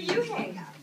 you hang up?